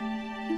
Música